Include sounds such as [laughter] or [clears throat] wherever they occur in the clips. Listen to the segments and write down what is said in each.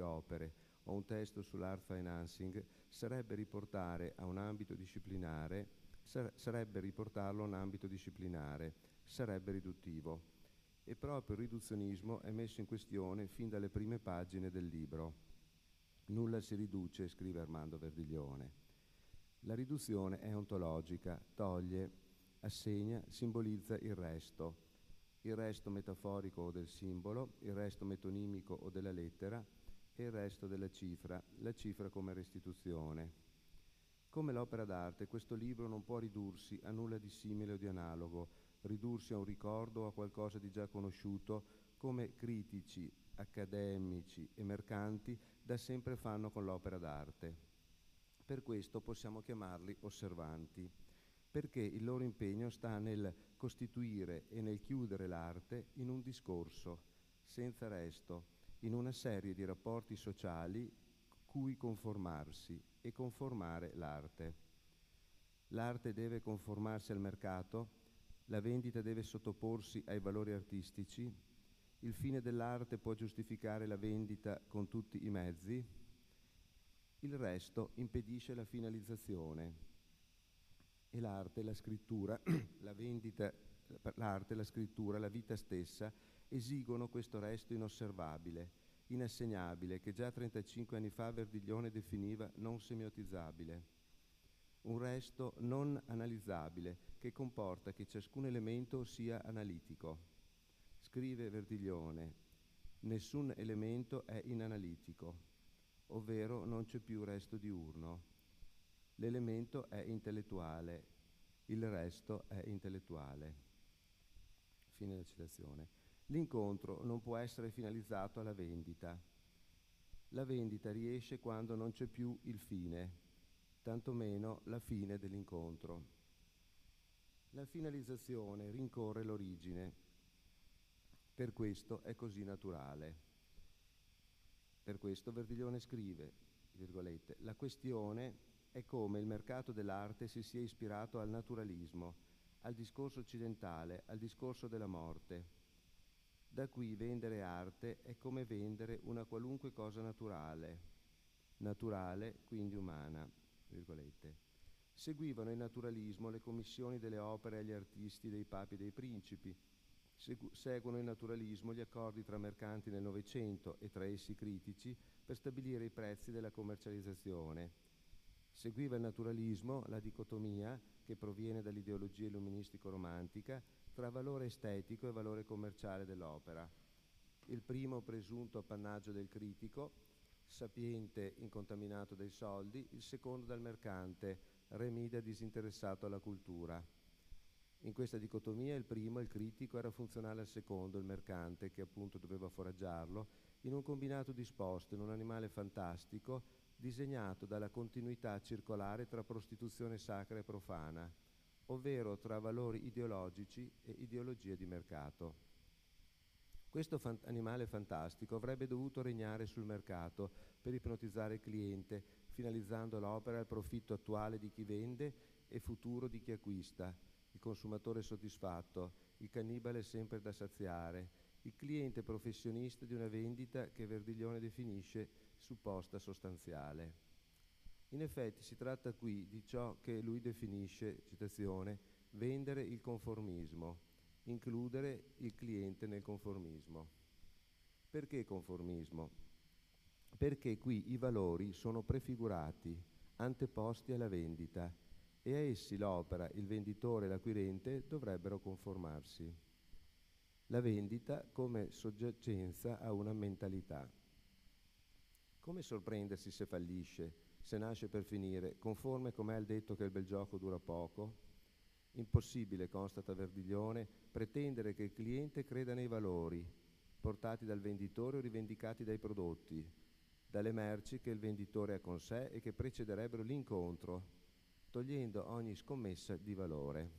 opere o un testo sull'art financing sarebbe riportare a un ambito disciplinare, sarebbe riportarlo a un ambito disciplinare, sarebbe riduttivo. E proprio il riduzionismo è messo in questione fin dalle prime pagine del libro. Nulla si riduce, scrive Armando Verdiglione. La riduzione è ontologica, toglie, assegna, simbolizza il resto, il resto metaforico o del simbolo, il resto metonimico o della lettera e il resto della cifra, la cifra come restituzione. Come l'opera d'arte, questo libro non può ridursi a nulla di simile o di analogo, ridursi a un ricordo o a qualcosa di già conosciuto, come critici, accademici e mercanti da sempre fanno con l'opera d'arte. Per questo possiamo chiamarli osservanti, perché il loro impegno sta nel costituire e nel chiudere l'arte in un discorso, senza resto, in una serie di rapporti sociali cui conformarsi e conformare l'arte. L'arte deve conformarsi al mercato, la vendita deve sottoporsi ai valori artistici, il fine dell'arte può giustificare la vendita con tutti i mezzi, il resto impedisce la finalizzazione e l'arte, la scrittura, [clears throat] la vendita, l'arte, la scrittura, la vita stessa esigono questo resto inosservabile, inassegnabile, che già 35 anni fa Verdiglione definiva non semiotizzabile. Un resto non analizzabile che comporta che ciascun elemento sia analitico. Scrive Verdiglione, nessun elemento è inanalitico, ovvero non c'è più resto diurno. L'elemento è intellettuale, il resto è intellettuale. Fine della citazione. L'incontro non può essere finalizzato alla vendita. La vendita riesce quando non c'è più il fine, tantomeno la fine dell'incontro. La finalizzazione rincorre l'origine, per questo è così naturale. Per questo Verdiglione scrive, la questione è come il mercato dell'arte si sia ispirato al naturalismo, al discorso occidentale, al discorso della morte da qui vendere arte è come vendere una qualunque cosa naturale, naturale quindi umana, virgolette. Seguivano il naturalismo le commissioni delle opere agli artisti dei papi e dei principi, Segu- seguono il naturalismo gli accordi tra mercanti nel Novecento e tra essi critici per stabilire i prezzi della commercializzazione. Seguiva il naturalismo la dicotomia, che proviene dall'ideologia illuministico-romantica, tra valore estetico e valore commerciale dell'opera. Il primo presunto appannaggio del critico, sapiente incontaminato dai soldi, il secondo dal mercante, remida disinteressato alla cultura. In questa dicotomia il primo, il critico, era funzionale al secondo, il mercante, che appunto doveva foraggiarlo, in un combinato disposto, in un animale fantastico, disegnato dalla continuità circolare tra prostituzione sacra e profana ovvero tra valori ideologici e ideologie di mercato. Questo fan- animale fantastico avrebbe dovuto regnare sul mercato per ipnotizzare il cliente, finalizzando l'opera al profitto attuale di chi vende e futuro di chi acquista, il consumatore soddisfatto, il cannibale sempre da saziare, il cliente professionista di una vendita che Verdiglione definisce supposta sostanziale. In effetti si tratta qui di ciò che lui definisce, citazione, vendere il conformismo, includere il cliente nel conformismo. Perché conformismo? Perché qui i valori sono prefigurati, anteposti alla vendita e a essi l'opera, il venditore e l'acquirente dovrebbero conformarsi. La vendita come soggiacenza a una mentalità. Come sorprendersi se fallisce? Se nasce per finire, conforme com'è il detto che il bel gioco dura poco? Impossibile, constata Verdiglione, pretendere che il cliente creda nei valori portati dal venditore o rivendicati dai prodotti, dalle merci che il venditore ha con sé e che precederebbero l'incontro, togliendo ogni scommessa di valore.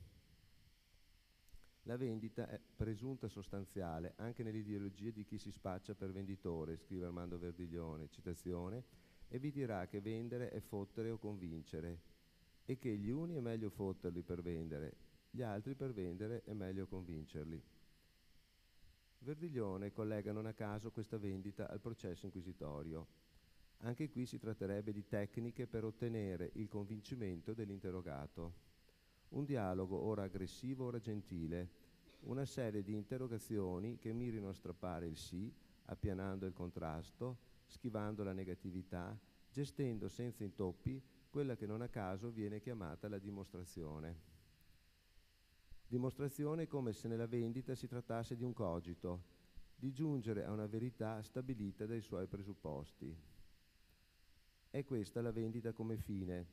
La vendita è presunta sostanziale anche nell'ideologia di chi si spaccia per venditore, scrive Armando Verdiglione, citazione, e vi dirà che vendere è fottere o convincere e che gli uni è meglio fotterli per vendere, gli altri per vendere è meglio convincerli. Verdiglione collega non a caso questa vendita al processo inquisitorio. Anche qui si tratterebbe di tecniche per ottenere il convincimento dell'interrogato. Un dialogo ora aggressivo, ora gentile, una serie di interrogazioni che mirino a strappare il sì, appianando il contrasto, schivando la negatività, gestendo senza intoppi quella che non a caso viene chiamata la dimostrazione. Dimostrazione come se nella vendita si trattasse di un cogito, di giungere a una verità stabilita dai suoi presupposti. È questa la vendita come fine,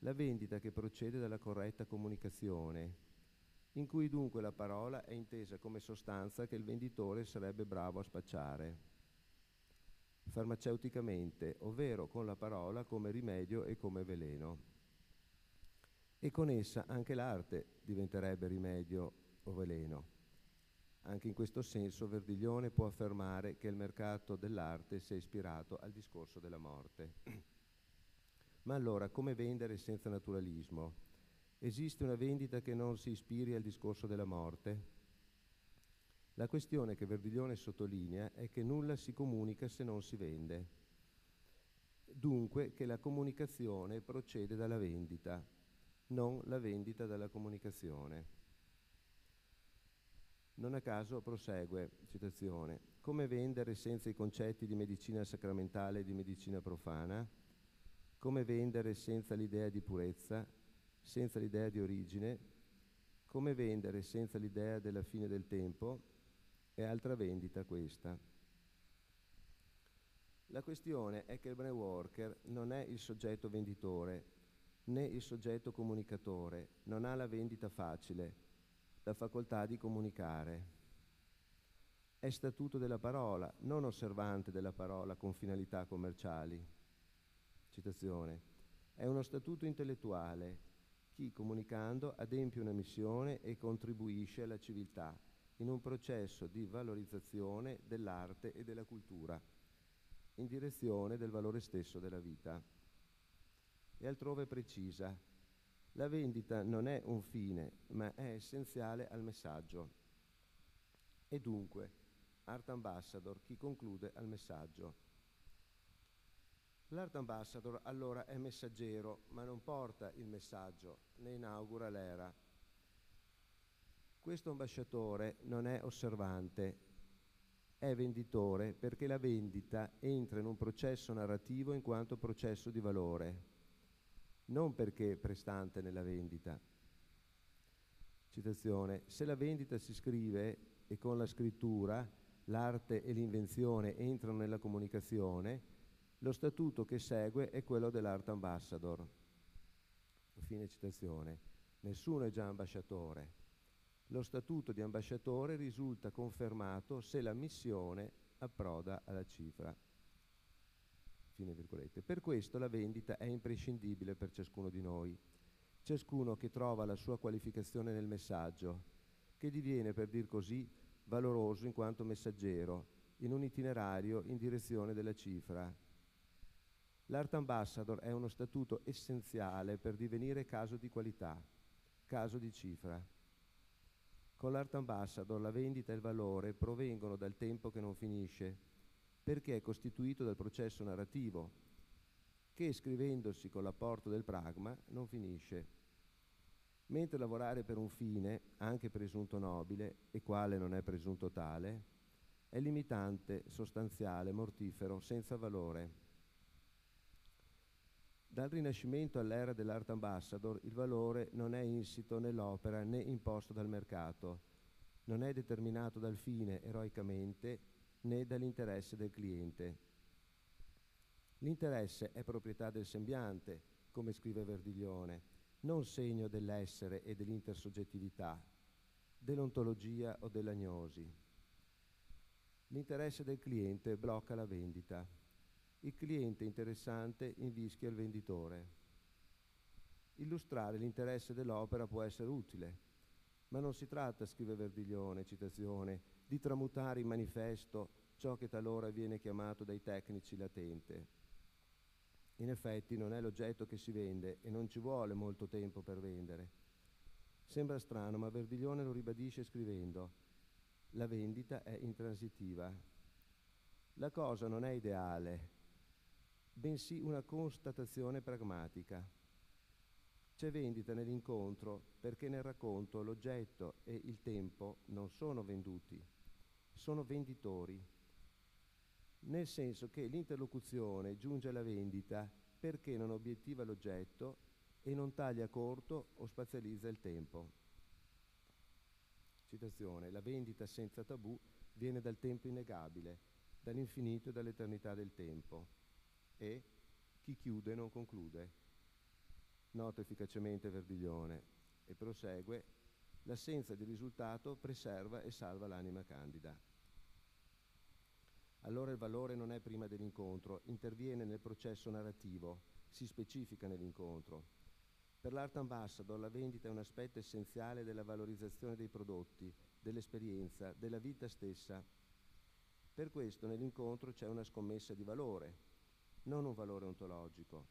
la vendita che procede dalla corretta comunicazione, in cui dunque la parola è intesa come sostanza che il venditore sarebbe bravo a spacciare, farmaceuticamente, ovvero con la parola come rimedio e come veleno e con essa anche l'arte diventerebbe rimedio o veleno. Anche in questo senso Verdiglione può affermare che il mercato dell'arte si è ispirato al discorso della morte. [clears throat] Ma allora come vendere senza naturalismo? Esiste una vendita che non si ispiri al discorso della morte? La questione che Verdiglione sottolinea è che nulla si comunica se non si vende. Dunque che la comunicazione procede dalla vendita, non la vendita della comunicazione. Non a caso prosegue, citazione, come vendere senza i concetti di medicina sacramentale e di medicina profana, come vendere senza l'idea di purezza, senza l'idea di origine, come vendere senza l'idea della fine del tempo e altra vendita questa. La questione è che il brain worker non è il soggetto venditore, né il soggetto comunicatore, non ha la vendita facile, la facoltà di comunicare. È statuto della parola, non osservante della parola con finalità commerciali. Citazione. È uno statuto intellettuale. Chi comunicando adempie una missione e contribuisce alla civiltà in un processo di valorizzazione dell'arte e della cultura, in direzione del valore stesso della vita e altrove precisa. La vendita non è un fine, ma è essenziale al messaggio. E dunque, Art Ambassador, chi conclude al messaggio. L'Art Ambassador allora è messaggero, ma non porta il messaggio, ne inaugura l'era. Questo ambasciatore non è osservante, è venditore perché la vendita entra in un processo narrativo in quanto processo di valore non perché è prestante nella vendita. Citazione, se la vendita si scrive e con la scrittura l'arte e l'invenzione entrano nella comunicazione, lo statuto che segue è quello dell'art ambassador. Fine citazione. Nessuno è già ambasciatore. Lo statuto di ambasciatore risulta confermato se la missione approda alla cifra. Per questo la vendita è imprescindibile per ciascuno di noi, ciascuno che trova la sua qualificazione nel messaggio, che diviene, per dir così, valoroso in quanto messaggero, in un itinerario in direzione della cifra. L'Art Ambassador è uno statuto essenziale per divenire caso di qualità, caso di cifra. Con l'Art Ambassador la vendita e il valore provengono dal tempo che non finisce, perché è costituito dal processo narrativo, che scrivendosi con l'apporto del pragma non finisce. Mentre lavorare per un fine, anche presunto nobile, e quale non è presunto tale, è limitante, sostanziale, mortifero, senza valore. Dal Rinascimento all'era dell'Art Ambassador il valore non è insito nell'opera né imposto dal mercato, non è determinato dal fine eroicamente né dall'interesse del cliente. L'interesse è proprietà del sembiante, come scrive Verdiglione, non segno dell'essere e dell'intersoggettività, dell'ontologia o dell'agnosi. L'interesse del cliente blocca la vendita. Il cliente interessante invischia il venditore. Illustrare l'interesse dell'opera può essere utile, ma non si tratta, scrive Verdiglione, citazione, di tramutare in manifesto ciò che talora viene chiamato dai tecnici latente. In effetti non è l'oggetto che si vende e non ci vuole molto tempo per vendere. Sembra strano, ma Verdiglione lo ribadisce scrivendo la vendita è intransitiva. La cosa non è ideale, bensì una constatazione pragmatica. C'è vendita nell'incontro perché nel racconto l'oggetto e il tempo non sono venduti, sono venditori, nel senso che l'interlocuzione giunge alla vendita perché non obiettiva l'oggetto e non taglia corto o spazializza il tempo. Citazione, la vendita senza tabù viene dal tempo innegabile, dall'infinito e dall'eternità del tempo e chi chiude non conclude. Nota efficacemente Verdiglione e prosegue, l'assenza di risultato preserva e salva l'anima candida. Allora il valore non è prima dell'incontro, interviene nel processo narrativo, si specifica nell'incontro. Per l'Art Ambassador la vendita è un aspetto essenziale della valorizzazione dei prodotti, dell'esperienza, della vita stessa. Per questo nell'incontro c'è una scommessa di valore, non un valore ontologico.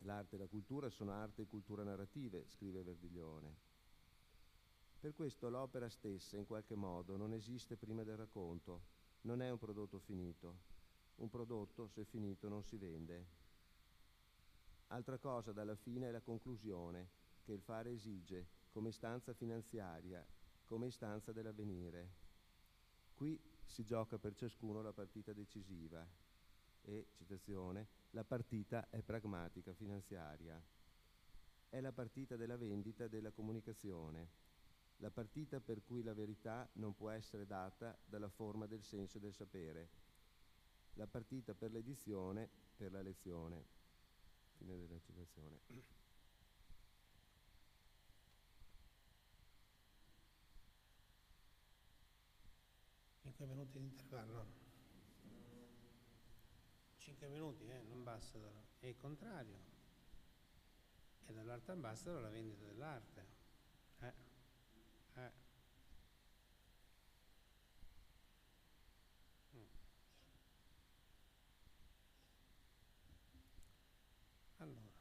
L'arte e la cultura sono arte e cultura narrative, scrive Verdiglione. Per questo l'opera stessa, in qualche modo, non esiste prima del racconto, non è un prodotto finito. Un prodotto, se finito, non si vende. Altra cosa dalla fine è la conclusione, che il fare esige, come istanza finanziaria, come istanza dell'avvenire. Qui si gioca per ciascuno la partita decisiva, e, citazione, la partita è pragmatica finanziaria. È la partita della vendita della comunicazione, la partita per cui la verità non può essere data dalla forma del senso del sapere, la partita per l'edizione, per la lezione. Fine della citazione. Cinque minuti di intervallo. 5 minuti, eh, basta, è il contrario. E dall'arte ambassador la vendita dell'arte. Eh, eh. Mm. Allora.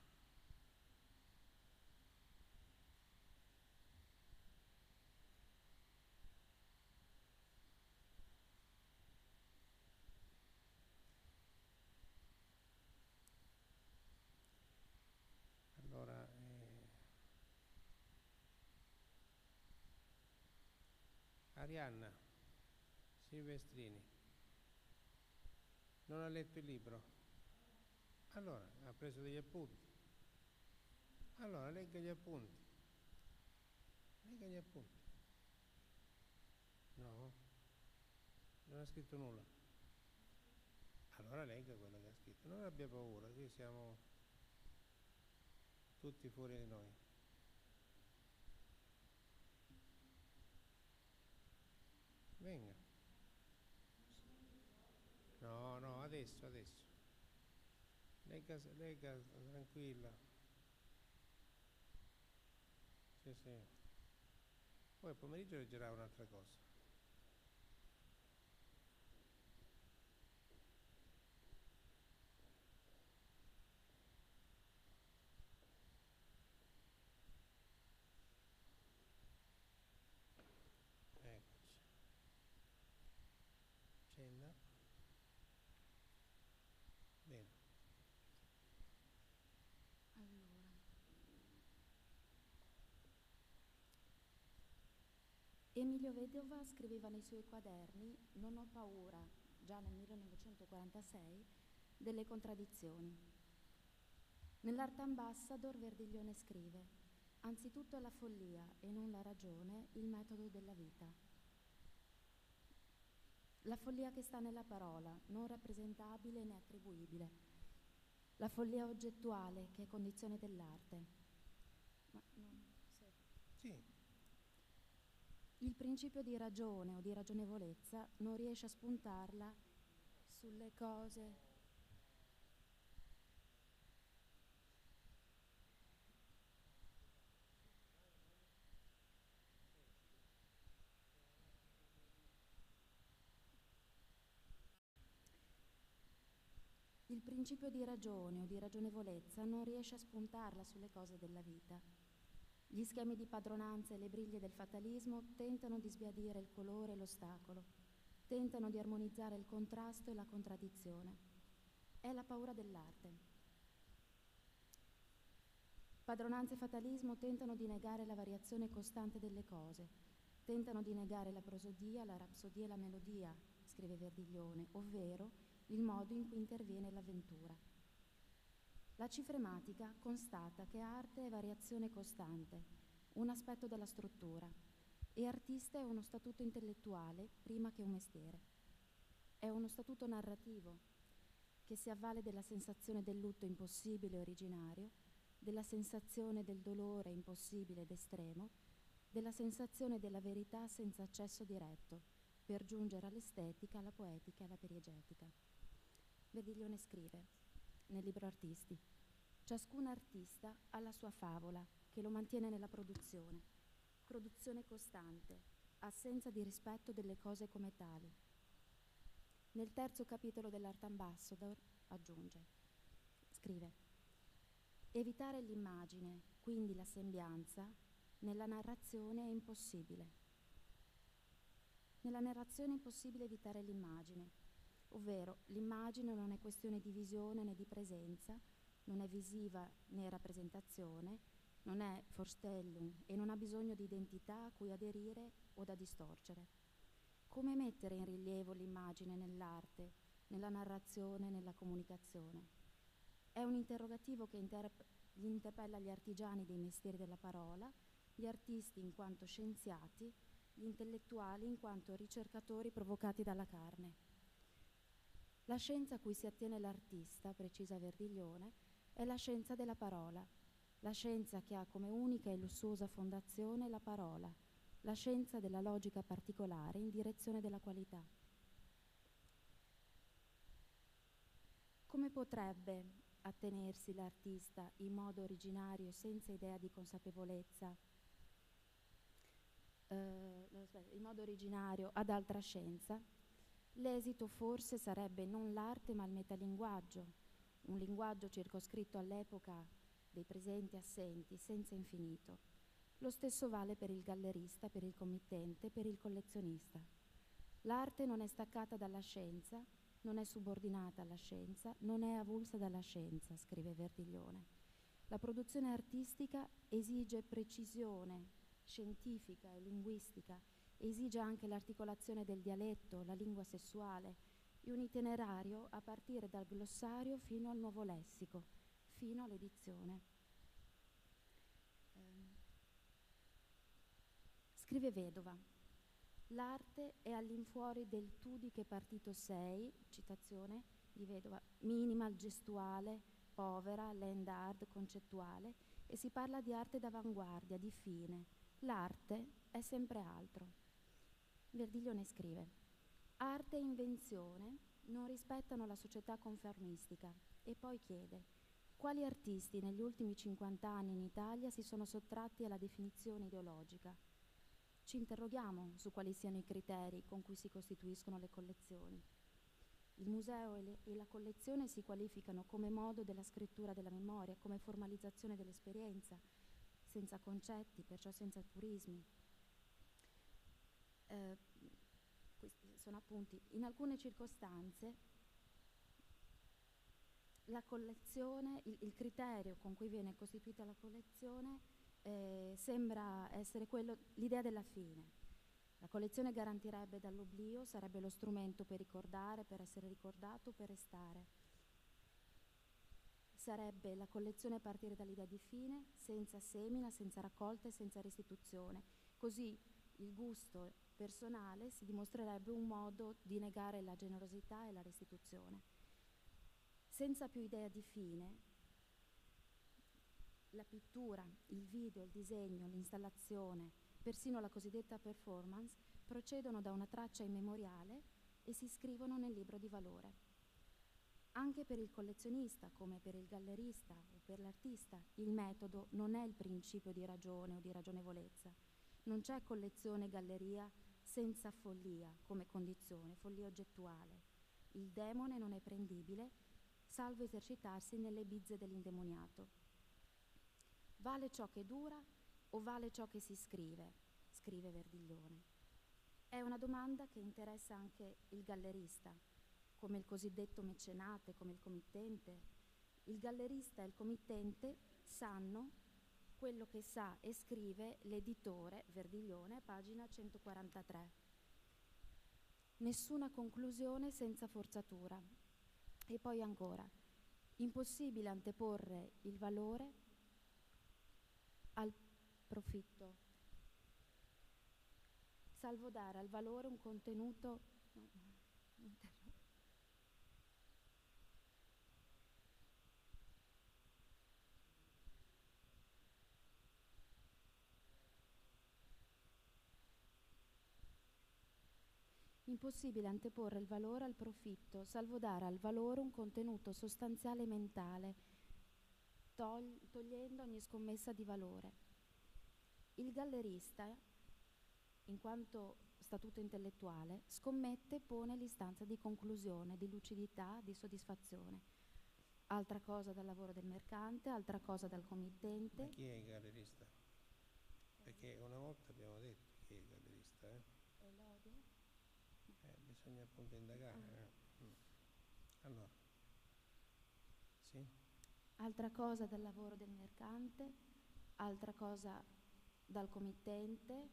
Arianna Silvestrini. Non ha letto il libro? Allora ha preso degli appunti. Allora legga gli appunti. Legga gli appunti. No non ha scritto nulla. Allora legga quello che ha scritto. Non abbia paura qui siamo tutti fuori di noi Venga. No, no, adesso, adesso. Legga, legga tranquilla. Sì, sì. Poi pomeriggio leggerà un'altra cosa. Emilio Vedova scriveva nei suoi quaderni Non ho paura, già nel 1946, delle contraddizioni. Nell'Art Ambassador Verdiglione scrive Anzitutto è la follia e non la ragione il metodo della vita. La follia che sta nella parola, non rappresentabile né attribuibile. La follia oggettuale che è condizione dell'arte. Ma non, se... Sì, il principio di ragione o di ragionevolezza non riesce a spuntarla sulle cose. Il principio di ragione o di ragionevolezza non riesce a spuntarla sulle cose della vita Gli schemi di padronanza e le briglie del fatalismo tentano di sbiadire il colore e l'ostacolo, tentano di armonizzare il contrasto e la contraddizione. È la paura dell'arte. Padronanza e fatalismo tentano di negare la variazione costante delle cose, tentano di negare la prosodia, la rapsodia e la melodia, scrive Verdiglione, ovvero il modo in cui interviene l'avventura. La cifrematica constata che arte è variazione costante, un aspetto della struttura, e artista è uno statuto intellettuale prima che un mestiere. È uno statuto narrativo che si avvale della sensazione del lutto impossibile e originario, della sensazione del dolore impossibile ed estremo, della sensazione della verità senza accesso diretto, per giungere all'estetica, alla poetica e alla periegetica. Verdiglione scrive nel libro Artisti. Ciascun artista ha la sua favola che lo mantiene nella produzione, produzione costante, assenza di rispetto delle cose come tali. Nel terzo capitolo dell'Artambassador aggiunge, scrive, evitare l'immagine, quindi la sembianza, nella narrazione è impossibile. Nella narrazione è impossibile evitare l'immagine, ovvero l'immagine non è questione di visione né di presenza, non è visiva né rappresentazione, non è forstellum e non ha bisogno di identità a cui aderire o da distorcere. Come mettere in rilievo l'immagine nell'arte, nella narrazione, nella comunicazione? È un interrogativo che interp- interpella gli artigiani dei mestieri della parola, gli artisti in quanto scienziati, gli intellettuali in quanto ricercatori provocati dalla carne. La scienza a cui si attiene l'artista, precisa Verdiglione, è la scienza della parola, la scienza che ha come unica e lussuosa fondazione la parola, la scienza della logica particolare in direzione della qualità. Come potrebbe attenersi l'artista in modo originario e senza idea di consapevolezza, eh, in modo originario ad altra scienza? L'esito forse sarebbe non l'arte ma il metalinguaggio, un linguaggio circoscritto all'epoca dei presenti assenti, senza infinito. Lo stesso vale per il gallerista, per il committente, per il collezionista. L'arte non è staccata dalla scienza, non è subordinata alla scienza, non è avulsa dalla scienza, scrive Verdiglione. La produzione artistica esige precisione scientifica e linguistica esige anche l'articolazione del dialetto, la lingua sessuale un itinerario a partire dal glossario fino al nuovo lessico, fino all'edizione. Eh, scrive Vedova, l'arte è all'infuori del tu di che partito sei, citazione di Vedova, minimal gestuale, povera, land art, concettuale, e si parla di arte d'avanguardia, di fine. L'arte è sempre altro. Verdiglione scrive, arte e invenzione non rispettano la società confermistica e poi chiede, quali artisti negli ultimi 50 anni in Italia si sono sottratti alla definizione ideologica? Ci interroghiamo su quali siano i criteri con cui si costituiscono le collezioni. Il museo e, le, e, la collezione si qualificano come modo della scrittura della memoria, come formalizzazione dell'esperienza, senza concetti, perciò senza purismi, eh, sono appunti, in alcune circostanze la collezione, il, il, criterio con cui viene costituita la collezione eh, sembra essere quello, l'idea della fine. La collezione garantirebbe dall'oblio, sarebbe lo strumento per ricordare, per essere ricordato, per restare. Sarebbe la collezione a partire dall'idea di fine, senza semina, senza raccolta e senza restituzione. Così il gusto personale si dimostrerebbe un modo di negare la generosità e la restituzione. Senza più idea di fine, la pittura, il video, il disegno, l'installazione, persino la cosiddetta performance, procedono da una traccia immemoriale e si scrivono nel libro di valore. Anche per il collezionista, come per il gallerista o per l'artista, il metodo non è il principio di ragione o di ragionevolezza. Non c'è collezione galleria senza follia come condizione, follia oggettuale. Il demone non è prendibile, salvo esercitarsi nelle bizze dell'indemoniato. Vale ciò che dura o vale ciò che si scrive? scrive Verdiglione. È una domanda che interessa anche il gallerista, come il cosiddetto mecenate, come il committente. Il gallerista e il committente sanno quello che sa e scrive l'editore Verdiglione, pagina 143. Nessuna conclusione senza forzatura. E poi ancora, impossibile anteporre il valore al profitto, salvo dare al valore un contenuto Impossibile anteporre il valore al profitto, salvo dare al valore un contenuto sostanziale mentale, togli- togliendo ogni scommessa di valore. Il gallerista, in quanto statuto intellettuale, scommette e pone l'istanza di conclusione, di lucidità, di soddisfazione. Altra cosa dal lavoro del mercante, altra cosa dal committente. Ma chi è il gallerista? Perché una volta abbiamo detto chi è il gallerista, eh? Appunto indagare. eh. Mm. Allora, sì? altra cosa dal lavoro del mercante, altra cosa dal committente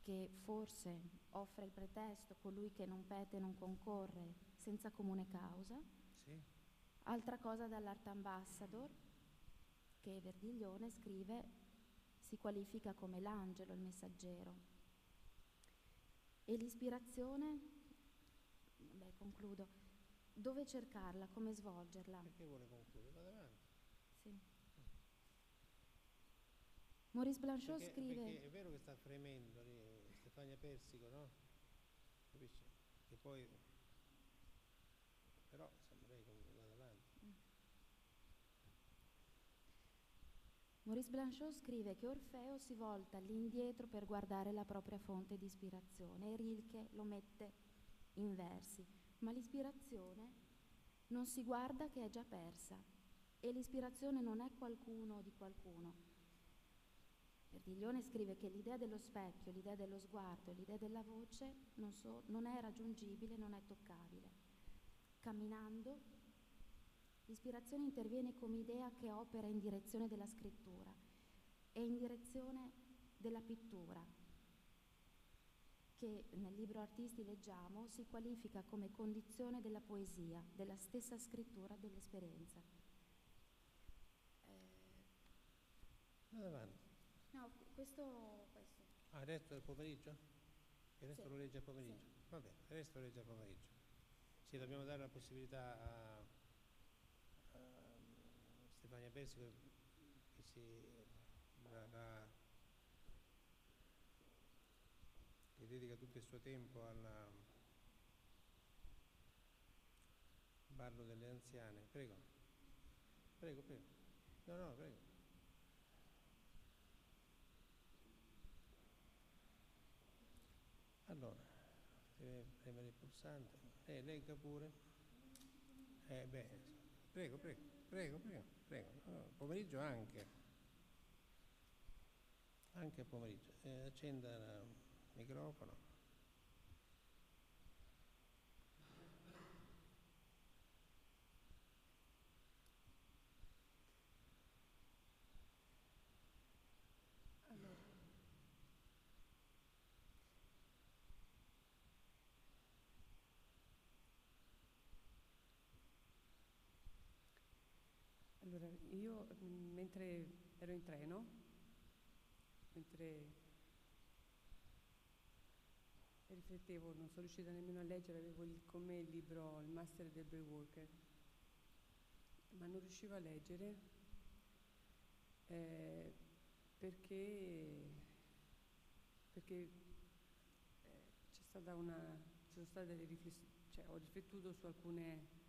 che forse offre il pretesto colui che non pete non concorre senza comune causa, Sì? altra cosa dall'art ambassador che Verdiglione scrive si qualifica come l'angelo, il messaggero. E l'ispirazione, concludo, dove cercarla, come svolgerla? Perché vuole concludere? Vado avanti. Sì. Maurice Blanchot Perché, scrive... perché è vero che sta fremendo lì Stefania Persico, no? Capisci? Che poi... Però, insomma, lei vada avanti. Maurice Blanchot scrive che Orfeo si volta all'indietro per guardare la propria fonte di ispirazione e Rilke lo mette in versi, ma l'ispirazione non si guarda che è già persa e l'ispirazione non è qualcuno di qualcuno. Verdiglione scrive che l'idea dello specchio, l'idea dello sguardo, l'idea della voce non, so- non è raggiungibile, non è toccabile. Camminando L'ispirazione interviene come idea che opera in direzione della scrittura e in direzione della pittura, che nel libro Artisti leggiamo si qualifica come condizione della poesia, della stessa scrittura dell'esperienza. Eh, no, questo, questo. Ah, il resto del pomeriggio? Il resto Sì. lo legge al pomeriggio? Sì. Va bene, il resto lo legge al pomeriggio. Sì, dobbiamo dare la possibilità a, a Stefania Persico che si la, la- che dedica tutto il suo tempo al ballo delle anziane. Prego. Prego, prego. No, no, prego. Allora, deve premere il pulsante. Eh, legga pure. Eh, beh, prego, prego, prego, prego, prego. No, pomeriggio anche. Anche pomeriggio. Eh, accenda il microfono. Allora, io mh, mentre ero in treno, mentre riflettevo, non sono riuscita nemmeno a leggere, avevo con me il libro Il Master del Worker, ma non riuscivo a leggere eh, perché, perché eh, c'è stata una, ci sono state delle riflessioni, cioè ho riflettuto su alcune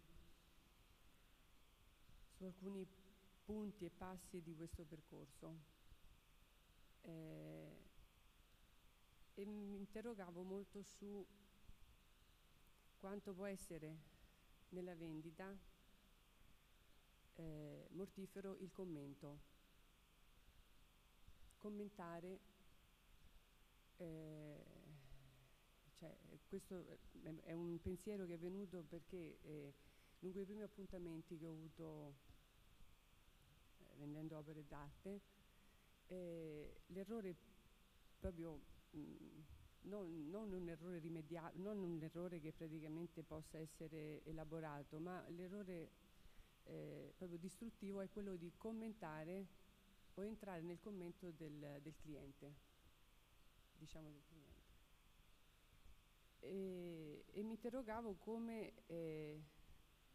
su alcuni punti e passi di questo percorso. Eh, e mi interrogavo molto su quanto può essere nella vendita eh, mortifero il commento. commentare, eh, cioè, questo è un pensiero che è venuto perché eh, lungo i primi appuntamenti che ho avuto eh, vendendo opere d'arte, eh, l'errore proprio non, non, un errore rimediabile, non un errore che praticamente possa essere elaborato, ma l'errore eh, proprio distruttivo è quello di commentare o entrare nel commento del, del cliente, diciamo del cliente. E, e mi interrogavo come, eh,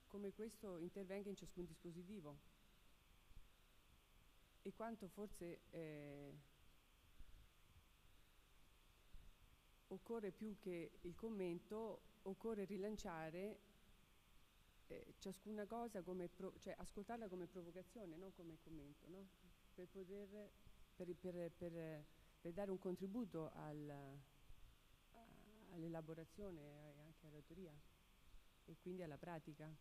come questo intervenga in ciascun dispositivo e quanto forse eh, occorre più che il commento, occorre rilanciare eh, ciascuna cosa come, pro, cioè ascoltarla come provocazione, non come commento, no? per, poter, per, per, per, dare un contributo al, all'elaborazione e anche alla teoria e quindi alla pratica.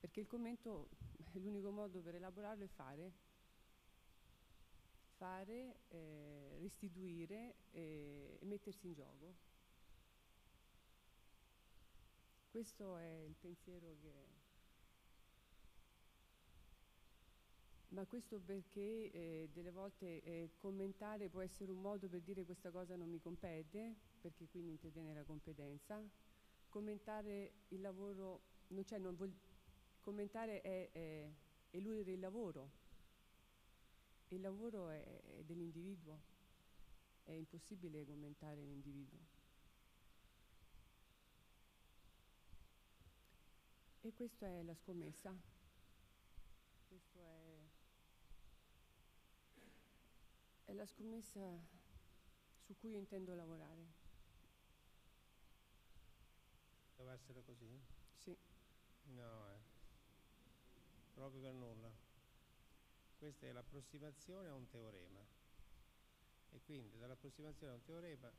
Perché il commento, [laughs] l'unico modo per elaborarlo è fare, fare, eh, restituire e, e mettersi in gioco. Questo è il pensiero che... Ma questo perché eh, delle volte eh, commentare può essere un modo per dire questa cosa non mi compete, perché quindi interviene la competenza. Commentare il lavoro, non, cioè non vuol, commentare è, è eludere il lavoro, il lavoro è, è dell'individuo, è impossibile commentare l'individuo. E questa è la scommessa. Questa è, è la scommessa su cui intendo lavorare. Deve essere così? Sì. No, eh. proprio per nulla. Questa è l'approssimazione a un teorema e quindi dall'approssimazione a un teorema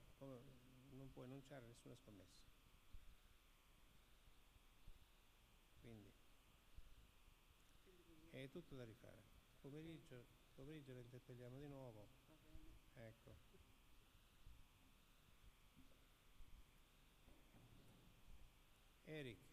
non può enunciare nessuna scommessa. Quindi è tutto da rifare. Pomeriggio, pomeriggio lo interpelliamo di nuovo. Ecco. Eric.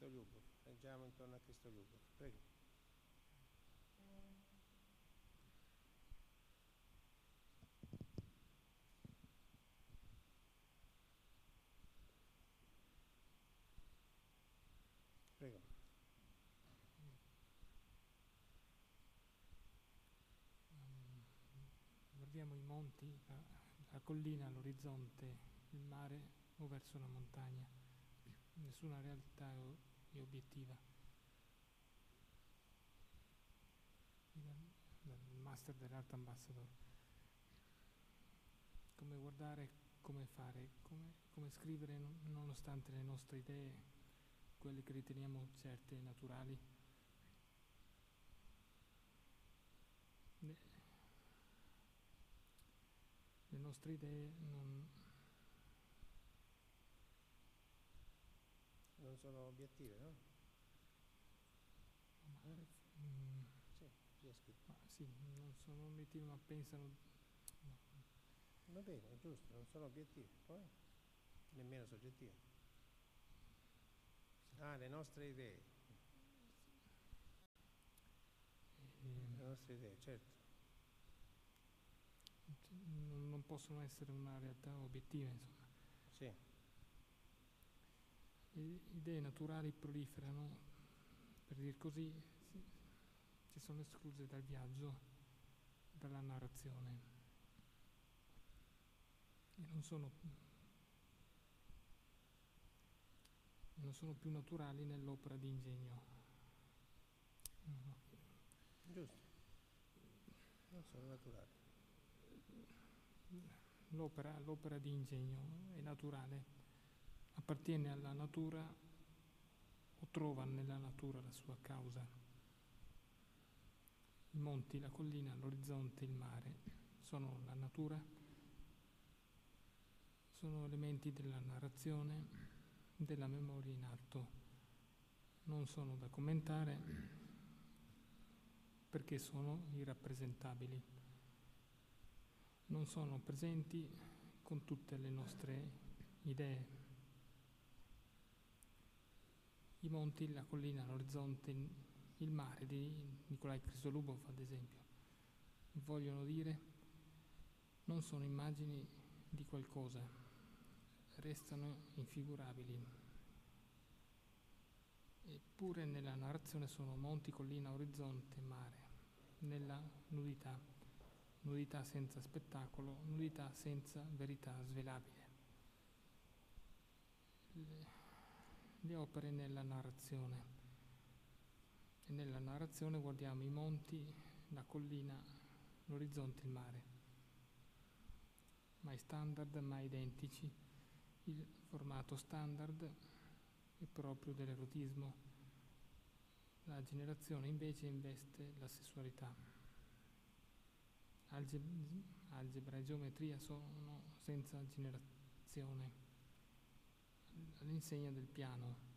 Cristo Ljubov. Leggiamo intorno a Cristo Ljubov. Prego. Prego. guardiamo i monti, la, la collina, l'orizzonte, il mare o verso una montagna nessuna realtà è obiettiva. Il master dell'art ambassador. Come guardare, come fare, come, come scrivere nonostante le nostre idee, quelle che riteniamo certe e naturali. Le nostre idee non, non sono obiettive, no? Eh, mm, sì. Ma sì, non sono obiettivi ma pensano... No. Va bene, è giusto, non sono obiettivi, poi nemmeno soggettivi. Ah, le nostre idee. E... Le nostre idee, certo. Non possono essere una realtà obiettiva, insomma. Sì idee naturali proliferano, per dir così, si, sono escluse dal viaggio, dalla narrazione. E non sono non sono più naturali nell'opera di ingegno. Giusto. Non sono naturali. L'opera, l'opera di ingegno è naturale, appartiene alla natura o trova nella natura la sua causa. I monti, la collina, l'orizzonte, il mare sono la natura, sono elementi della narrazione, della memoria in atto. Non sono da commentare perché sono irrappresentabili. Non sono presenti con tutte le nostre idee. I monti, la collina, l'orizzonte, il mare di Nikolai Kristolubov, ad esempio, vogliono dire non sono immagini di qualcosa, restano infigurabili. Eppure nella narrazione sono monti, collina, orizzonte, mare, nella nudità, nudità senza spettacolo, nudità senza verità svelabile. Le, le opere nella narrazione. E nella narrazione guardiamo i monti, la collina, l'orizzonte, il mare. Mai standard, mai identici. Il formato standard è proprio dell'erotismo. La generazione invece investe la sessualità. Alge- algebra e geometria sono senza generazione, all'insegna del piano.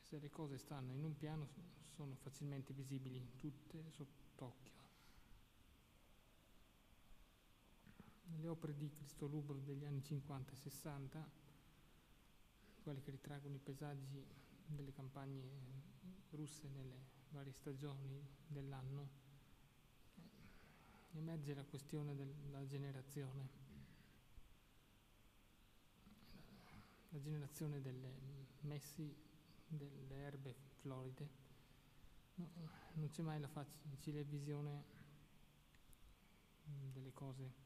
Se le cose stanno in un piano sono facilmente visibili, tutte sott'occhio. Nelle opere di Cristolubro degli anni 50 e 60, quelle che ritraggono i paesaggi delle campagne russe nelle varie stagioni dell'anno, emerge la questione della generazione, la generazione delle messi, delle erbe floride. No, non c'è mai la facile visione delle cose.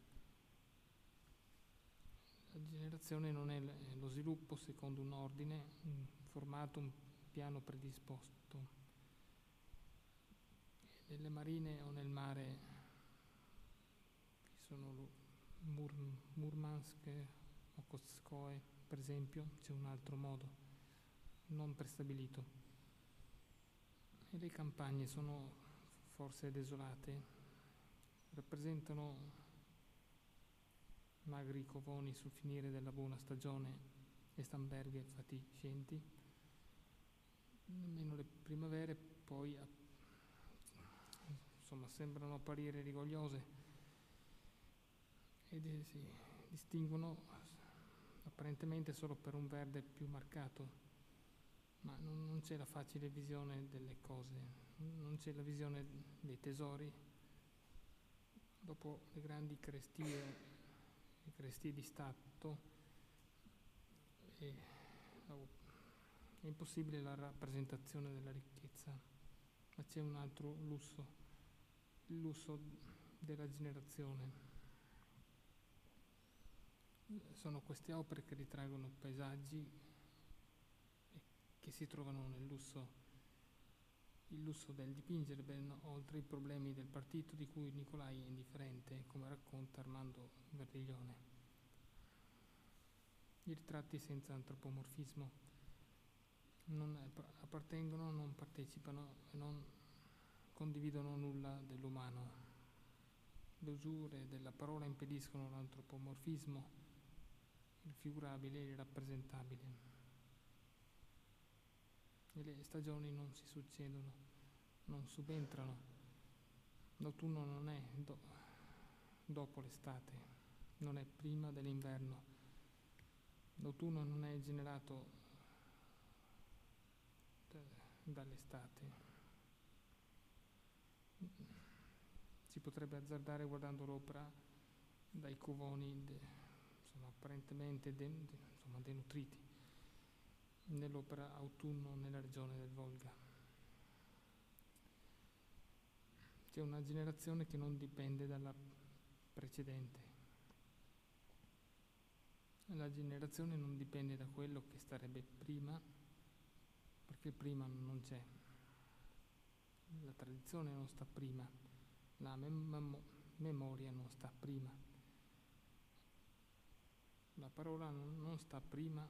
La generazione non è lo sviluppo secondo un ordine, un formato, un piano predisposto. Nelle marine o nel mare ci sono Mur, Murmansk o Kotskoe, per esempio, c'è un altro modo, non prestabilito. E le campagne sono forse desolate, rappresentano magri covoni sul finire della buona stagione e stamberghe fatiscenti, nemmeno le primavere poi insomma sembrano apparire rigogliose ed eh, si distinguono apparentemente solo per un verde più marcato, ma non, non c'è la facile visione delle cose, non c'è la visione dei tesori. Dopo le grandi crestie, le crestie di Stato, è, è impossibile la rappresentazione della ricchezza, ma c'è un altro lusso, il lusso della generazione. Sono queste opere che ritraggono paesaggi che si trovano nel lusso, il lusso del dipingere, ben oltre i problemi del partito di cui Nicolai è indifferente, come racconta Armando Verdiglione. I ritratti senza antropomorfismo non appartengono, non partecipano e non condividono nulla dell'umano. Le usure della parola impediscono l'antropomorfismo, figurabile e il rappresentabile. E le stagioni non si succedono, non subentrano. L'autunno non è do- dopo l'estate, non è prima dell'inverno. L'autunno non è generato dall'estate. Si potrebbe azzardare guardando l'opera dai covoni insomma, apparentemente de, de, insomma, denutriti nell'opera Autunno nella regione del Volga. C'è una generazione che non dipende dalla precedente La generazione non dipende da quello che starebbe prima, perché prima non c'è. La tradizione non sta prima, la mem- memoria non sta prima. La parola non sta prima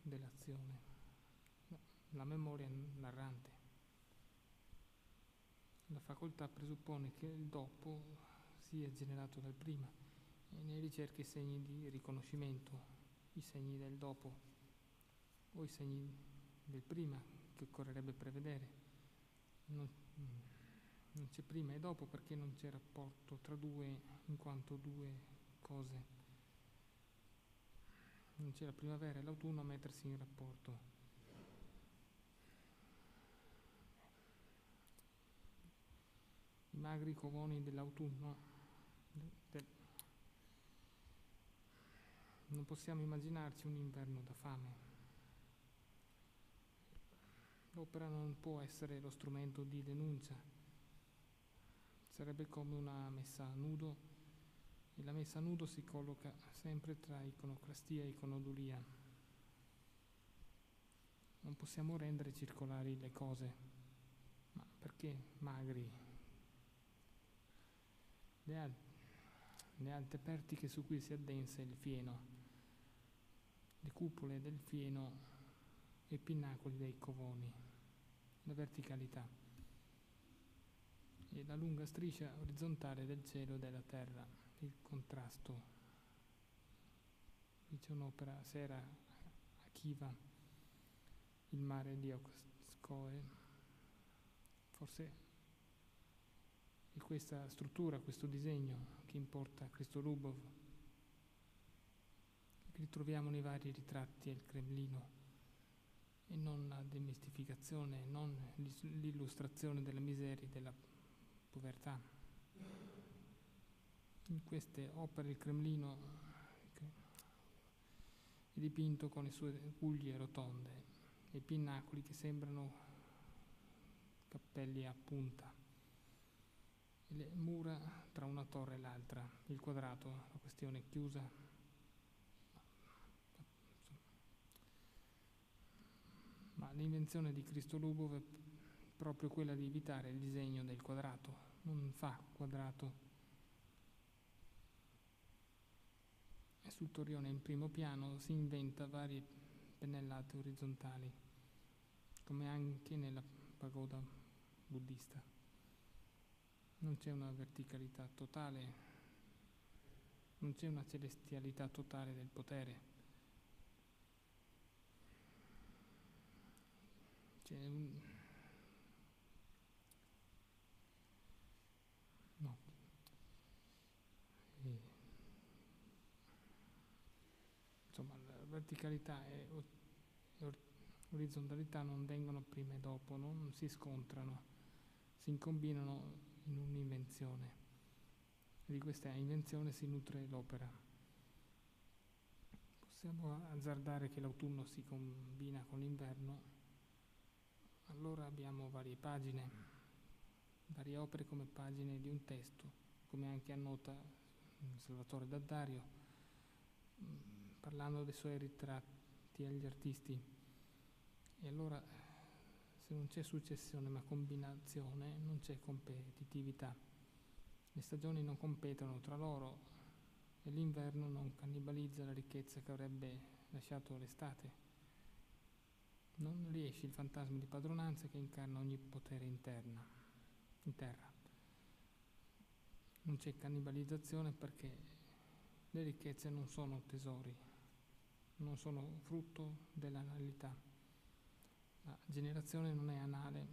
dell'azione, la memoria narrante. La facoltà presuppone che il dopo sia generato dal prima e ne ricerca i segni di riconoscimento, i segni del dopo o i segni del prima che occorrerebbe prevedere. Non, non c'è prima e dopo perché non c'è rapporto tra due in quanto due cose. Non c'è la primavera e l'autunno a mettersi in rapporto. I magri covoni dell'autunno del... non possiamo immaginarci un inverno da fame. L'opera non può essere lo strumento di denuncia, sarebbe come una messa a nudo e la messa a nudo si colloca sempre tra iconoclastia e iconodulia. Non possiamo rendere circolari le cose, ma perché magri? Le, al- le alte pertiche su cui si addensa il fieno, le cupole del fieno e i pinnacoli dei covoni, la verticalità e la lunga striscia orizzontale del cielo e della terra, il contrasto. Qui c'è un'opera sera a Kiva, il mare di Okscoe. Forse è questa struttura, questo disegno che importa Cristo Lubov, che ritroviamo nei vari ritratti al Cremlino e non la demistificazione, non l'illustrazione della miseria e della povertà. In queste opere il Cremlino è dipinto con le sue guglie rotonde e pinnacoli che sembrano cappelli a punta e le mura tra una torre e l'altra, il quadrato, la questione chiusa. Ma l'invenzione di Cristo Lubov è proprio quella di evitare il disegno del quadrato, non fa quadrato. Sul torrione in primo piano si inventa varie pennellate orizzontali, come anche nella pagoda buddista. Non c'è una verticalità totale, non c'è una celestialità totale del potere. C'è un, No. E, insomma, la verticalità e, orizzontalità non vengono prima e dopo, no? non si scontrano, si incombinano in un'invenzione. Di questa invenzione si nutre l'opera. Possiamo azzardare che l'autunno si combina con l'inverno, allora abbiamo varie pagine varie opere come pagine di un testo, come anche annota Salvatore Daddario, parlando dei suoi ritratti agli artisti. E allora, se non c'è successione ma combinazione, non c'è competitività. Le stagioni non competono tra loro e l'inverno non cannibalizza la ricchezza che avrebbe lasciato l'estate. Non riesce il fantasma di padronanza che incarna ogni potere interna in terra. Non c'è cannibalizzazione perché le ricchezze non sono tesori, non sono frutto dell'analità. La generazione non è anale,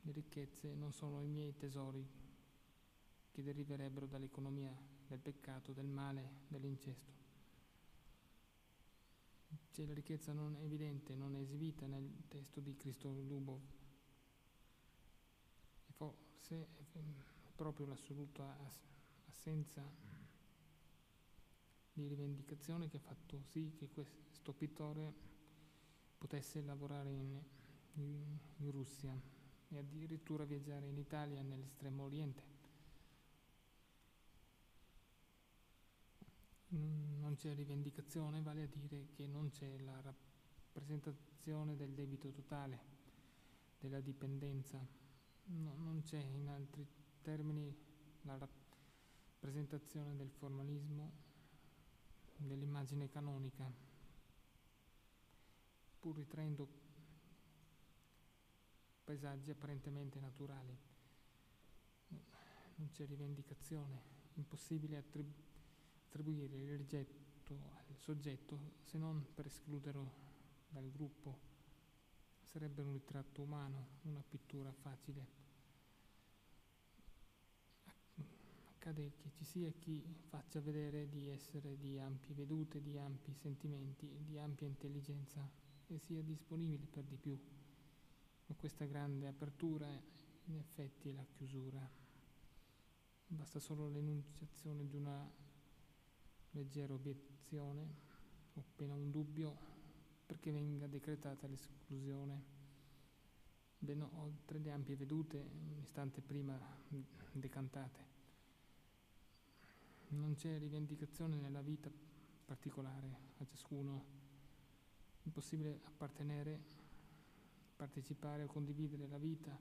le ricchezze non sono i miei tesori che deriverebbero dall'economia del peccato, del male, dell'incesto. C'è la ricchezza non evidente, non esibita nel testo di Cristo Lubov. E forse è proprio l'assoluta assenza di rivendicazione che ha fatto sì che questo pittore potesse lavorare in, in, Russia e addirittura viaggiare in Italia nell'estremo oriente. Non non c'è rivendicazione, vale a dire che non c'è la rappresentazione del debito totale, della dipendenza, no, non c'è in altri termini la rappresentazione del formalismo, dell'immagine canonica, pur ritraendo paesaggi apparentemente naturali. Non c'è rivendicazione, impossibile attribuire il rigetto al soggetto se non per escluderlo dal gruppo. Sarebbe un ritratto umano, una pittura facile. Accade che ci sia chi faccia vedere di essere di ampie vedute, di ampi sentimenti, di ampia intelligenza e sia disponibile per di più. Ma questa grande apertura in effetti è la chiusura. Basta solo l'enunciazione di una leggera obiezione o appena un dubbio perché venga decretata l'esclusione. Ben oltre le ampie vedute un istante prima decantate. Non c'è rivendicazione nella vita particolare a ciascuno. Impossibile appartenere, partecipare o condividere la vita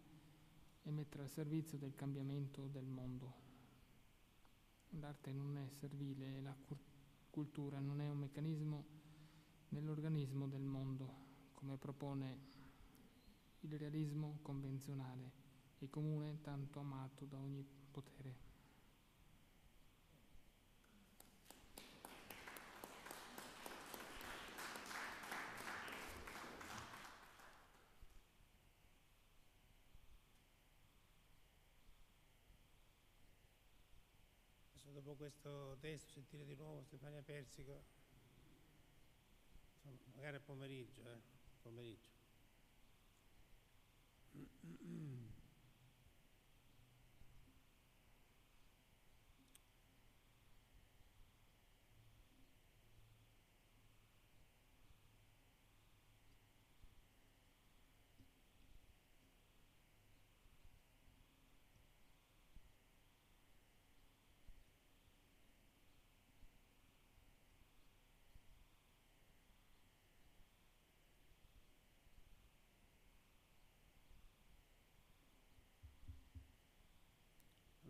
e mettere al servizio del cambiamento del mondo. L'arte non è servile, la cultura non è un meccanismo nell'organismo del mondo, come propone il realismo convenzionale e comune tanto amato da ogni potere. Dopo questo testo sentire di nuovo Stefania Persico, insomma, magari a pomeriggio, eh? pomeriggio. [clears throat]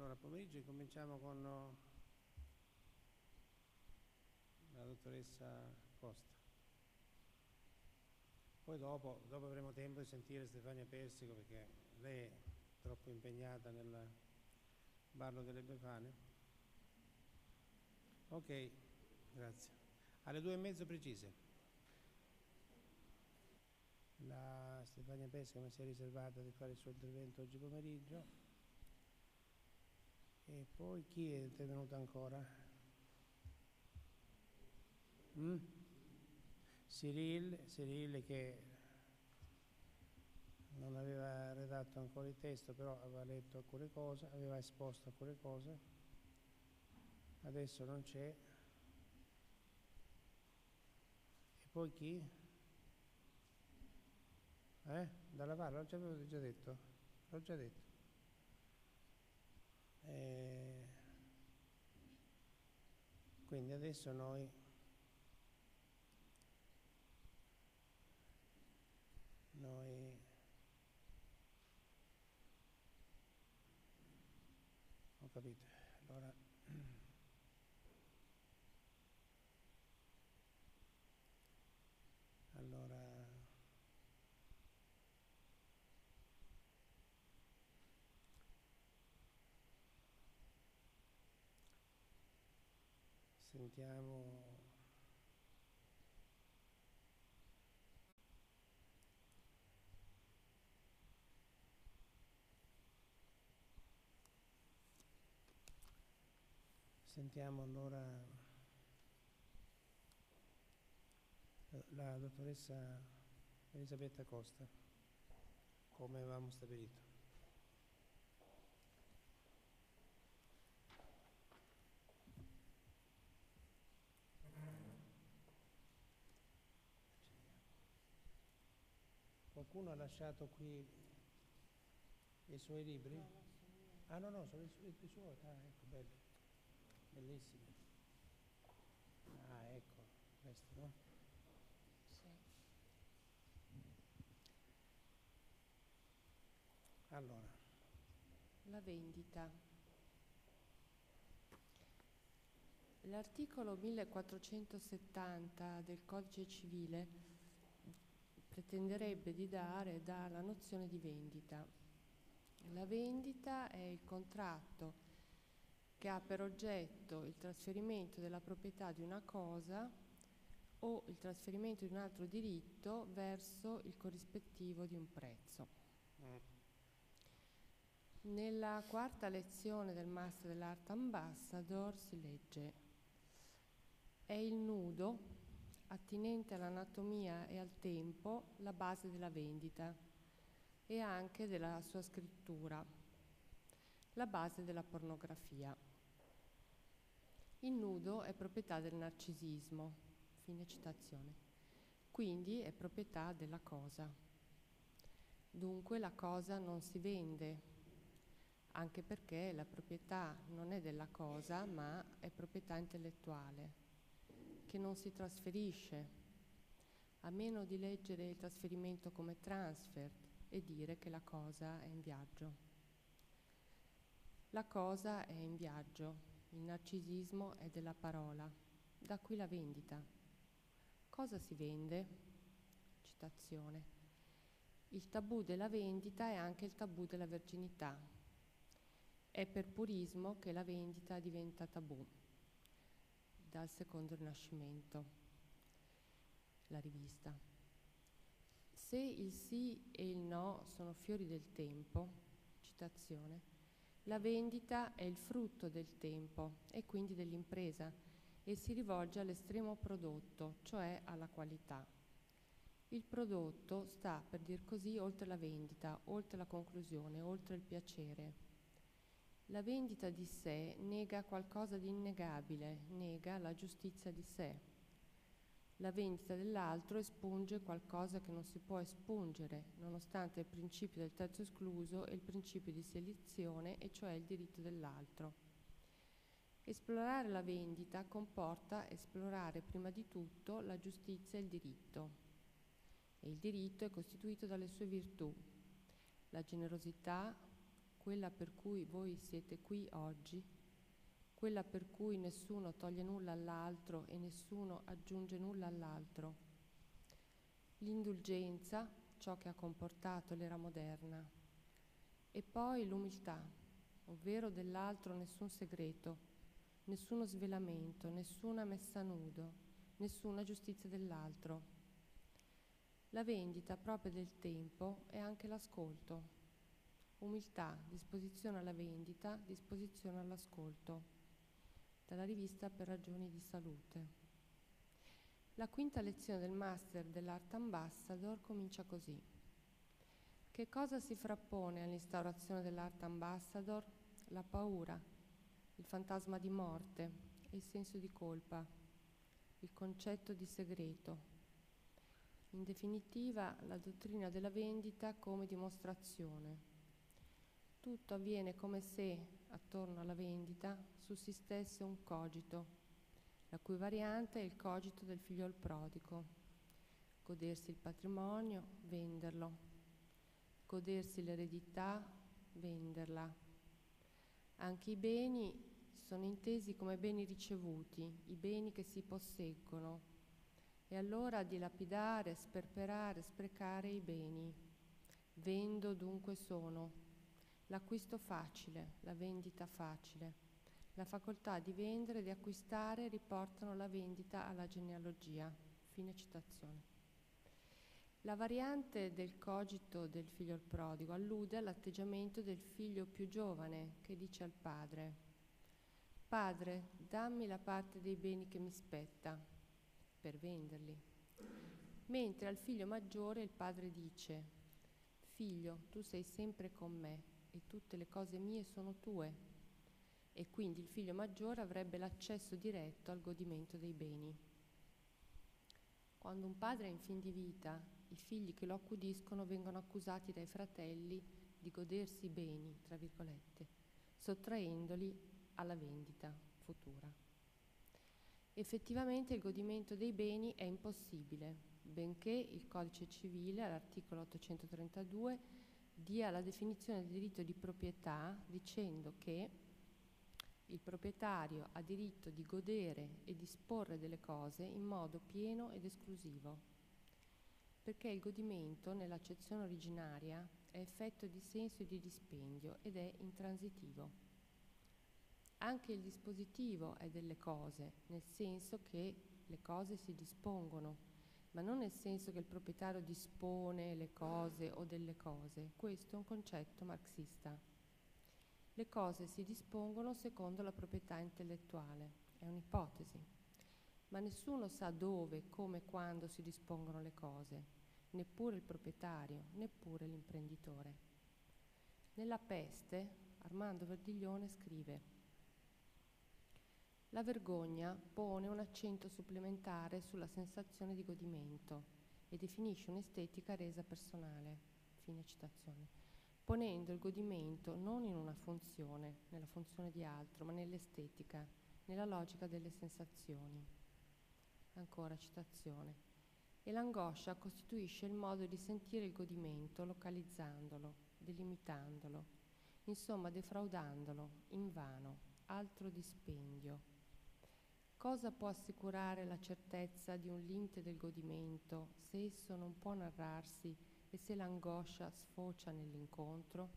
Allora, pomeriggio cominciamo con la dottoressa Costa. Poi dopo, dopo avremo tempo di sentire Stefania Persico perché lei è troppo impegnata nel ballo delle Befane. Ok, grazie. Alle due e mezzo precise. La Stefania Persico mi si è riservata di fare il suo intervento oggi pomeriggio. E poi chi è intervenuto ancora? Mm? Cyril, Cyril che non aveva redatto ancora il testo, però aveva letto alcune cose, aveva esposto alcune cose, adesso non c'è. E poi chi? Eh? Dalla Valle, l'ho già, detto? L'ho già detto. Eh, quindi adesso noi noi ho capito. Allora sentiamo sentiamo allora la dottoressa Elisabetta Costa come avevamo stabilito Qualcuno ha lasciato qui i suoi libri? Ah no, no, sono i, su- i suoi. Ah, ecco, belli. Bellissimi. Ah, ecco. Questo, no? Sì. Allora, La vendita. L'articolo 1470 del Codice civile pretenderebbe di dare dalla nozione di vendita. La vendita è il contratto che ha per oggetto il trasferimento della proprietà di una cosa o il trasferimento di un altro diritto verso il corrispettivo di un prezzo. Nella quarta lezione del Master dell'Art Ambassador si legge è il nudo attinente all'anatomia e al tempo la base della vendita e anche della sua scrittura, la base della pornografia. Il nudo è proprietà del narcisismo, fine citazione, quindi è proprietà della cosa. Dunque la cosa non si vende, anche perché la proprietà non è della cosa, ma è proprietà intellettuale, che non si trasferisce, a meno di leggere il trasferimento come transfer e dire che la cosa è in viaggio. La cosa è in viaggio, il narcisismo è della parola, da qui la vendita. Cosa si vende? Citazione. Il tabù della vendita è anche il tabù della verginità. È per purismo che la vendita diventa tabù dal secondo rinascimento, la rivista. Se il sì e il no sono fiori del tempo, citazione, la vendita è il frutto del tempo e quindi dell'impresa e si rivolge all'estremo prodotto, cioè alla qualità. Il prodotto sta, per dir così, oltre la vendita, oltre la conclusione, oltre il piacere. La vendita di sé nega qualcosa di innegabile, nega la giustizia di sé. La vendita dell'altro espunge qualcosa che non si può espungere, nonostante il principio del terzo escluso e il principio di selezione, e cioè il diritto dell'altro. Esplorare la vendita comporta esplorare prima di tutto la giustizia e il diritto. E il diritto è costituito dalle sue virtù, la generosità, quella per cui voi siete qui oggi, quella per cui nessuno toglie nulla all'altro e nessuno aggiunge nulla all'altro. L'indulgenza, ciò che ha comportato l'era moderna. E poi l'umiltà, ovvero dell'altro nessun segreto, nessuno svelamento, nessuna messa a nudo, nessuna giustizia dell'altro. La vendita propria del tempo è anche l'ascolto. Umiltà, disposizione alla vendita, disposizione all'ascolto dalla rivista Per ragioni di salute. La quinta lezione del Master dell'Art Ambassador comincia così. Che cosa si frappone all'instaurazione dell'Art Ambassador? La paura, il fantasma di morte il senso di colpa, il concetto di segreto. In definitiva, la dottrina della vendita come dimostrazione. Tutto avviene come se, attorno alla vendita, sussistesse un cogito, la cui variante è il cogito del figliol prodigo. Godersi il patrimonio, venderlo. Godersi l'eredità, venderla. Anche i beni sono intesi come beni ricevuti, i beni che si posseggono. E allora dilapidare, sperperare, sprecare i beni. Vendo dunque sono. L'acquisto facile, la vendita facile. La facoltà di vendere e di acquistare riportano la vendita alla genealogia. Fine citazione. La variante del cogito del figlio prodigo allude all'atteggiamento del figlio più giovane che dice al padre, Padre, dammi la parte dei beni che mi spetta per venderli. Mentre al figlio maggiore il padre dice, Figlio, tu sei sempre con me e tutte le cose mie sono tue e quindi il figlio maggiore avrebbe l'accesso diretto al godimento dei beni. Quando un padre è in fin di vita, i figli che lo accudiscono vengono accusati dai fratelli di godersi i beni, tra virgolette, sottraendoli alla vendita futura. Effettivamente il godimento dei beni è impossibile, benché il Codice civile all'articolo 832 dia la definizione del diritto di proprietà dicendo che il proprietario ha diritto di godere e disporre delle cose in modo pieno ed esclusivo, perché il godimento nell'accezione originaria è effetto di senso e di dispendio ed è intransitivo. Anche il dispositivo è delle cose, nel senso che le cose si dispongono, ma non nel senso che il proprietario dispone le cose o delle cose. Questo è un concetto marxista. Le cose si dispongono secondo la proprietà intellettuale, è un'ipotesi, ma nessuno sa dove, come, quando si dispongono le cose, neppure il proprietario, neppure l'imprenditore. Nella peste, Armando Verdiglione scrive la vergogna pone un accento supplementare sulla sensazione di godimento e definisce un'estetica resa personale. Fine citazione. Ponendo il godimento non in una funzione, nella funzione di altro, ma nell'estetica, nella logica delle sensazioni. Ancora citazione. E l'angoscia costituisce il modo di sentire il godimento localizzandolo, delimitandolo, insomma defraudandolo, invano, altro dispendio Cosa può assicurare la certezza di un limite del godimento se esso non può narrarsi e se l'angoscia sfocia nell'incontro?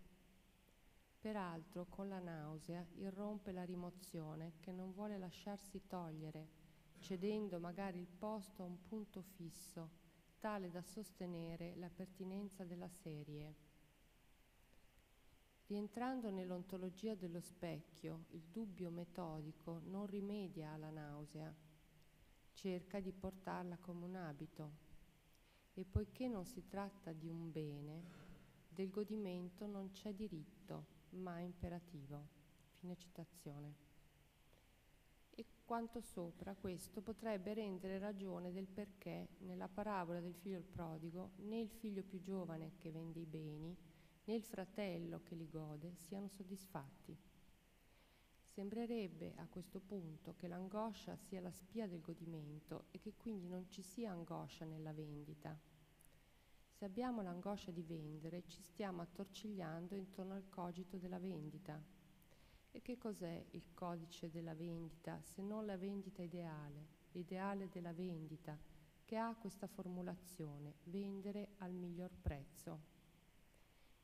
Peraltro con la nausea irrompe la rimozione che non vuole lasciarsi togliere, cedendo magari il posto a un punto fisso, tale da sostenere la pertinenza della serie Rientrando nell'ontologia dello specchio, il dubbio metodico non rimedia alla nausea, cerca di portarla come un abito e poiché non si tratta di un bene, del godimento non c'è diritto, ma imperativo. Fine citazione. E quanto sopra, questo potrebbe rendere ragione del perché nella parabola del figlio prodigo né il figlio più giovane che vende i beni, né il fratello che li gode siano soddisfatti. Sembrerebbe a questo punto che l'angoscia sia la spia del godimento e che quindi non ci sia angoscia nella vendita. Se abbiamo l'angoscia di vendere, ci stiamo attorcigliando intorno al cogito della vendita. E che cos'è il codice della vendita se non la vendita ideale, l'ideale della vendita, che ha questa formulazione, vendere al miglior prezzo?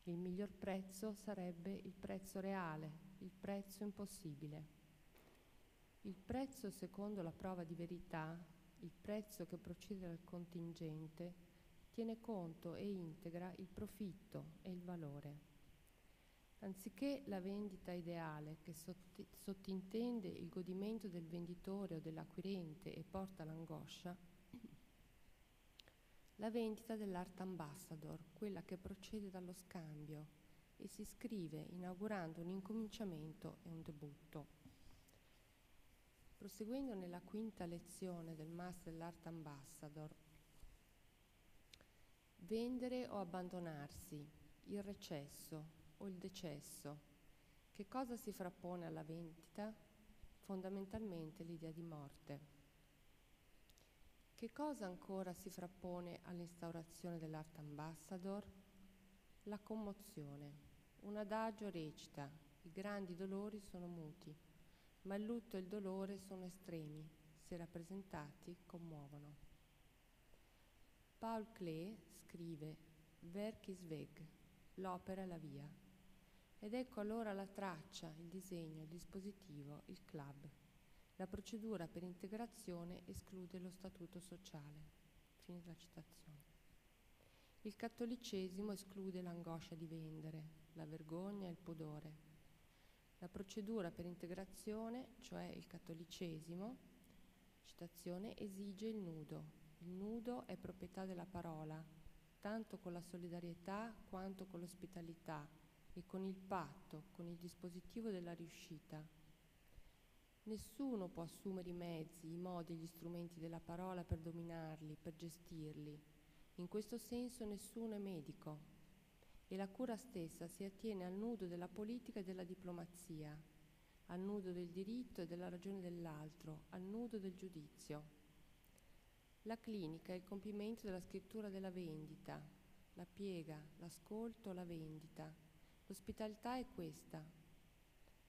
Il miglior prezzo sarebbe il prezzo reale, il prezzo impossibile. Il prezzo secondo la prova di verità, il prezzo che procede dal contingente, tiene conto e integra il profitto e il valore. Anziché la vendita ideale che sottintende il godimento del venditore o dell'acquirente e porta l'angoscia, la vendita dell'Art Ambassador, quella che procede dallo scambio e si scrive inaugurando un incominciamento e un debutto. Proseguendo nella quinta lezione del Master dell'Art Ambassador, vendere o abbandonarsi, il recesso o il decesso, che cosa si frappone alla vendita? Fondamentalmente l'idea di morte. Che cosa ancora si frappone all'instaurazione dell'Art Ambassador? La commozione. Un adagio recita, i grandi dolori sono muti, ma il lutto e il dolore sono estremi, se rappresentati commuovono. Paul Klee scrive Werk is weg, l'opera è la via. Ed ecco allora la traccia, il disegno, il dispositivo, il club. La procedura per integrazione esclude lo statuto sociale. Fine della citazione. Il cattolicesimo esclude l'angoscia di vendere, la vergogna e il pudore. La procedura per integrazione, cioè il cattolicesimo, citazione, esige il nudo. Il nudo è proprietà della parola, tanto con la solidarietà quanto con l'ospitalità e con il patto, con il dispositivo della riuscita Nessuno può assumere i mezzi, i modi e gli strumenti della parola per dominarli, per gestirli. In questo senso nessuno è medico e la cura stessa si attiene al nudo della politica e della diplomazia. al nudo del diritto e della ragione dell'altro, al nudo del giudizio. La clinica è il compimento della scrittura della vendita, la piega, l'ascolto, la vendita. L'ospitalità è questa.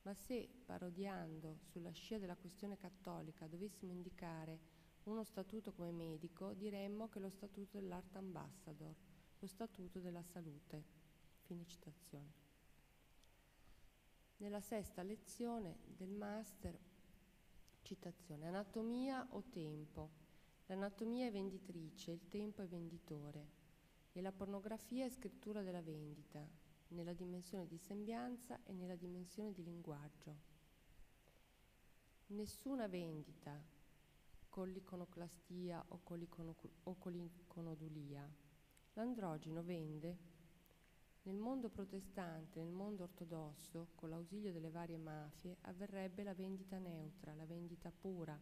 Ma se, parodiando sulla scia della questione cattolica, dovessimo indicare uno statuto come medico, diremmo che lo statuto dell'Art Ambassador, lo statuto della salute. Fine citazione. Nella sesta lezione del master, citazione, anatomia o tempo. L'anatomia è venditrice, il tempo è venditore e la pornografia è scrittura della vendita, nella dimensione di sembianza e nella dimensione di linguaggio. Nessuna vendita con l'iconoclastia o con, o con l'iconodulia. L'androgeno vende nel mondo protestante, nel mondo ortodosso, con l'ausilio delle varie mafie, avverrebbe la vendita neutra, la vendita pura,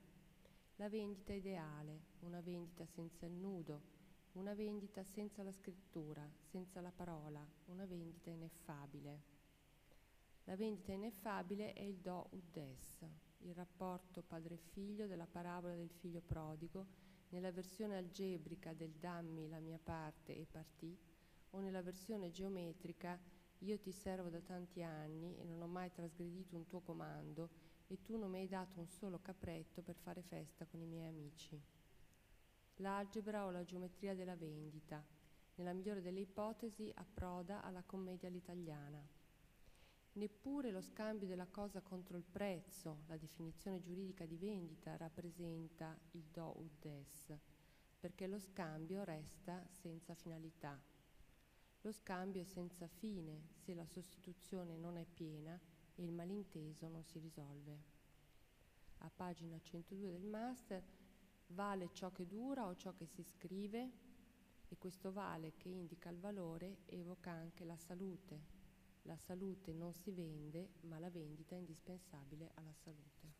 la vendita ideale, una vendita senza il nudo, una vendita senza la scrittura, senza la parola, una vendita ineffabile. La vendita ineffabile è il do ut des, il rapporto padre-figlio della parabola del figlio prodigo, nella versione algebrica del dammi la mia parte e partì, o nella versione geometrica io ti servo da tanti anni e non ho mai trasgredito un tuo comando e tu non mi hai dato un solo capretto per fare festa con i miei amici. L'algebra o la geometria della vendita, nella migliore delle ipotesi, approda alla commedia all'italiana. Neppure lo scambio della cosa contro il prezzo, la definizione giuridica di vendita, rappresenta il do ut des, perché lo scambio resta senza finalità. Lo scambio è senza fine se la sostituzione non è piena e il malinteso non si risolve. A pagina 102 del master vale ciò che dura o ciò che si scrive e questo vale che indica il valore evoca anche la salute. La salute non si vende, ma la vendita è indispensabile alla salute.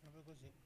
Proprio così.